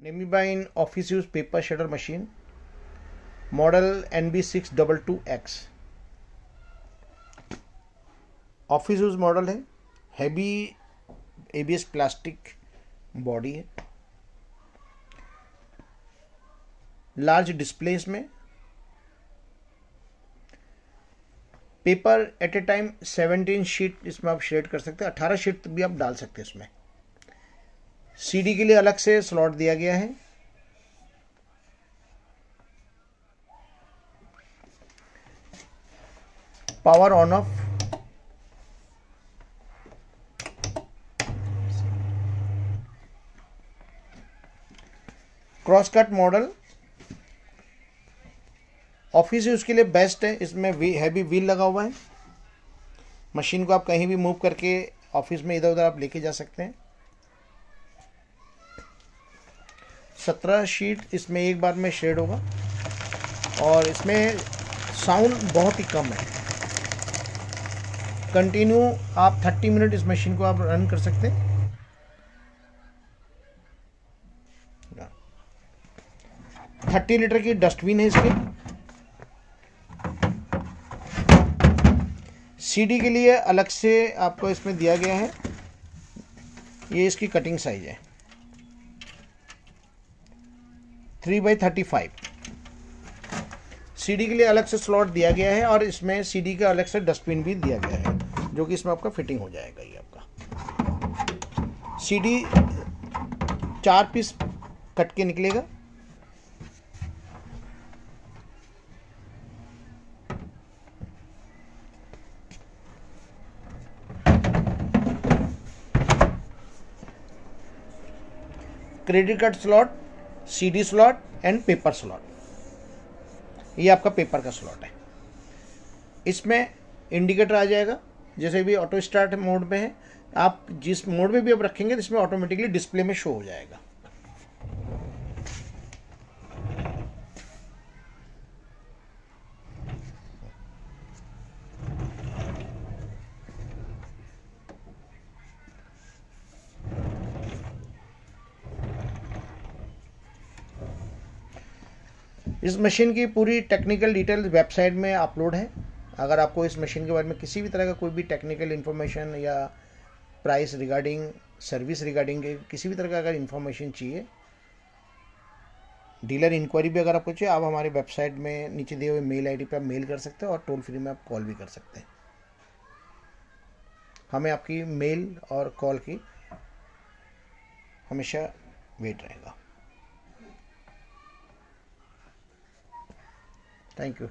Nemibine office use paper shredder machine, model NB622X office use model है heavy ABS plastic body है. Large display में paper at a time 17 sheet इसमें आप shade कर सकते हैं 18 शीट भी आप डाल सकते हैं इसमें. सीडी के लिए अलग से स्लॉट दिया गया है। Power on off cross cut model office use के लिए बेस्ट है, इसमें वी हैवी व्हील लगा हुआ है। मशीन को आप कहीं भी मूव करके ऑफ़िस में इधर उधर आप लेके जा सकते हैं। सत्रह शीट इसमें एक बार में शेड होगा। और इसमें साउंड बहुत ही कम है। कंटिन्यू आप 30 मिनट इस मशीन को आप रन कर सकते हैं। थर्टी लीटर की डस्टबिन है इसकी। सीडी के लिए अलग से आपको इसमें दिया गया है। ये इसकी कटिंग साइज़ है। Three by thirty five. CD के लिए अलग से स्लॉट दिया गया है और इसमें सीडी का अलग से डस्टबिन भी दिया गया है, जो कि इसमें आपका फिटिंग हो जाएगा ये आपका। सीडी चार पीस कट के निकलेगा। Credit card slot CD slot and paper slot. ये आपका पेपर का स्लॉट है। इसमें इंडिकेटर आ जाएगा। जैसे भी ऑटो स्टार्ट मोड में है, आप जिस मोड में भी आप रखेंगे तो इसमें ऑटोमेटिकली डिस्प्ले में शो हो जाएगा। इस मशीन की पूरी टेक्निकल डिटेल वेबसाइट में अपलोड है। अगर आपको इस मशीन के बारे में किसी भी तरह का कोई भी टेक्निकल इन्फॉर्मेशन या प्राइस रिगार्डिंग सर्विस रिगार्डिंग किसी भी तरह का अगर इन्फॉर्मेशन चाहिए डीलर इंक्वायरी भी अगर आपको चाहिए, आप हमारे वेबसाइट में नीचे दिए हुए मेल आईडी पे आप मेल कर सकते हैं और टोल फ्री में आप कॉल भी कर सकते हैं। हमें आपकी मेल और कॉल की हमेशा वेट रहेगा। Thank you.